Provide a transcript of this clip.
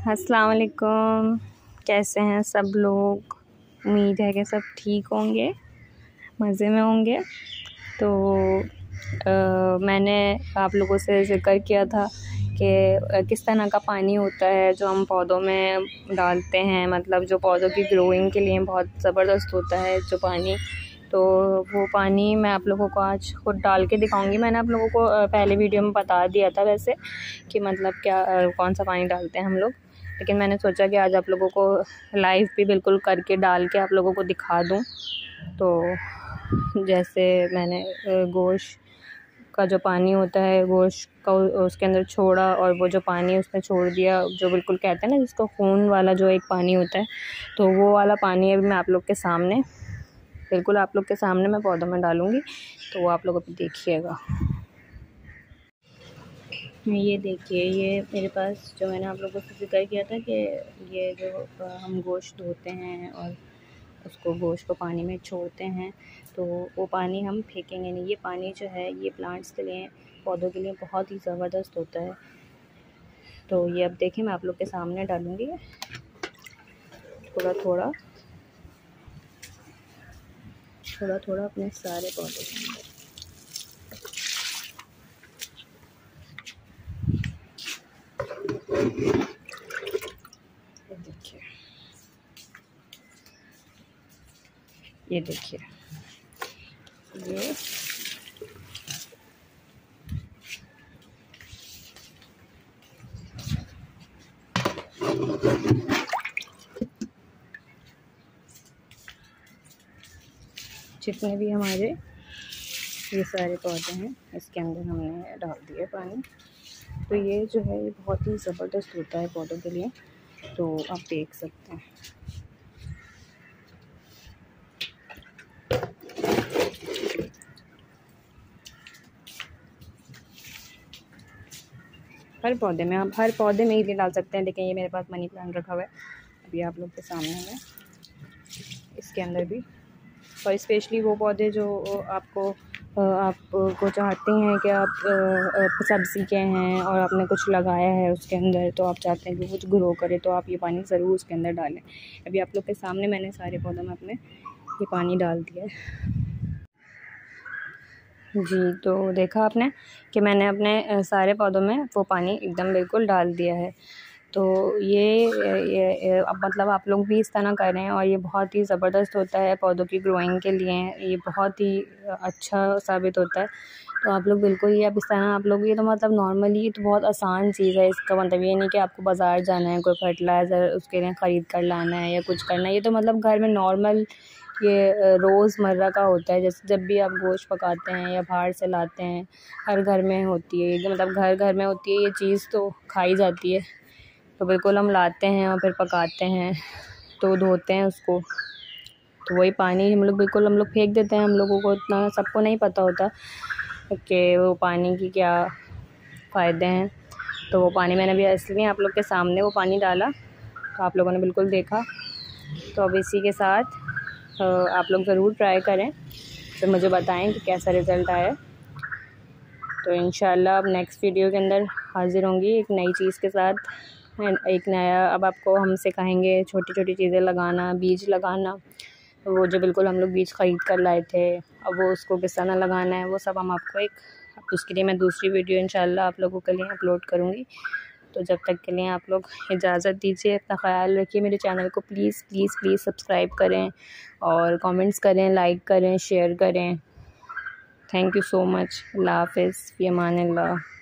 अस्सलाम वालेकुम कैसे हैं सब लोग? उम्मीद है कि सब ठीक होंगे मज़े में होंगे। तो आ, मैंने आप लोगों से ज़िक्र किया था कि किस तरह का पानी होता है जो हम पौधों में डालते हैं। मतलब जो पौधों की ग्रोइंग के लिए बहुत ज़बरदस्त होता है जो पानी। तो वो पानी मैं आप लोगों को आज खुद डाल के दिखाऊँगी। मैंने आप लोगों को पहले वीडियो में बता दिया था वैसे कि मतलब क्या कौन सा पानी डालते हैं हम लोग। लेकिन मैंने सोचा कि आज आप लोगों को लाइव भी बिल्कुल करके डाल के आप लोगों को दिखा दूँ। तो जैसे मैंने गोश्त का जो पानी होता है, गोश्त का उसके अंदर छोड़ा और वो जो पानी उसमें छोड़ दिया, जो बिल्कुल कहते हैं ना जिसको खून वाला जो एक पानी होता है तो वो वाला पानी अभी मैं आप लोग के सामने, बिल्कुल आप लोग के सामने मैं पौधों में डालूँगी। तो वो आप लोग अभी देखिएगा। ये देखिए, ये मेरे पास जो मैंने आप लोगों से ज़िक्र किया था कि ये जो हम गोश्त धोते हैं और उसको गोश्त को पानी में छोड़ते हैं तो वो पानी हम फेंकेंगे नहीं। ये पानी जो है, ये प्लांट्स के लिए, पौधों के लिए बहुत ही ज़बरदस्त होता है। तो ये अब देखें मैं आप लोग के सामने डालूँगी। थोड़ा थोड़ा थोड़ा थोड़ा अपने सारे पौधे के अंदर ये देखिए। ये। जितने भी हमारे ये सारे पौधे हैं, इसके अंदर हमने डाल दिए पानी। तो ये जो है, ये बहुत ही ज़बरदस्त होता है पौधों के लिए। तो आप देख सकते हैं। हर पौधे में, आप हर पौधे में ही डाल सकते हैं। लेकिन ये मेरे पास मनी प्लांट रखा हुआ है। अभी आप लोग के सामने है इसके अंदर भी। और स्पेशली वो पौधे जो आपको आपको चाहते हैं कि आप सब्ज़ी के हैं और आपने कुछ लगाया है उसके अंदर तो आप चाहते हैं कि कुछ ग्रो करे तो आप ये पानी ज़रूर उसके अंदर डालें। अभी आप लोग के सामने मैंने सारे पौधों में अपने ये पानी डाल दिया है। जी तो देखा आपने कि मैंने अपने सारे पौधों में वो पानी एकदम बिल्कुल डाल दिया है। तो ये ये ये अब मतलब आप लोग भी इस तरह करें और ये बहुत ही ज़बरदस्त होता है पौधों की ग्रोइंग के लिए। ये बहुत ही अच्छा साबित होता है। तो आप लोग बिल्कुल ही अब इस तरह आप लोग, ये तो मतलब नॉर्मली तो बहुत आसान चीज़ है इसका मतलब ये नहीं कि आपको बाज़ार जाना है, कोई फर्टिलाइज़र उसके लिए ख़रीद कर लाना है या कुछ करना है। ये तो मतलब घर में नॉर्मल ये रोज़मर्रा का होता है। जैसे जब भी आप गोश्त पकाते हैं या बाहर से लाते हैं, हर घर में होती है। मतलब घर घर में होती है, ये चीज़ तो खाई जाती है। तो बिल्कुल हम लाते हैं और फिर पकाते हैं तो धोते हैं उसको। तो वही पानी हम लोग बिल्कुल हम लोग फेंक देते हैं, हम लोगों को इतना सबको नहीं पता होता कि वो पानी की क्या फ़ायदे हैं। तो वो पानी मैंने अभी इसलिए आप लोग के सामने वो पानी डाला तो आप लोगों ने बिल्कुल देखा। तो अब इसी के साथ आप लोग ज़रूर ट्राई करें, फिर मुझे बताएँ कि कैसा रिज़ल्ट आया। तो इन अब नेक्स्ट वीडियो के अंदर हाज़िर होंगी एक नई चीज़ के साथ। एक नया, अब आपको हम सिखाएँगे छोटी छोटी चीज़ें लगाना, बीज लगाना। वो जो बिल्कुल हम लोग बीज ख़रीद कर लाए थे, अब वो उसको किस तरह लगाना है, वो सब हम आपको एक, उसके लिए मैं दूसरी वीडियो इंशाल्लाह आप लोगों के लिए अपलोड करूँगी। तो जब तक के लिए आप लोग इजाज़त दीजिए, अपना ख्याल रखिए मेरे चैनल को, प्लीज़ प्लीज़ प्लीज़ सब्सक्राइब करें और कमेंट्स करें, लाइक करें, शेयर करें। थैंक यू सो मच, अल्लाह हाफिज़ फ़ी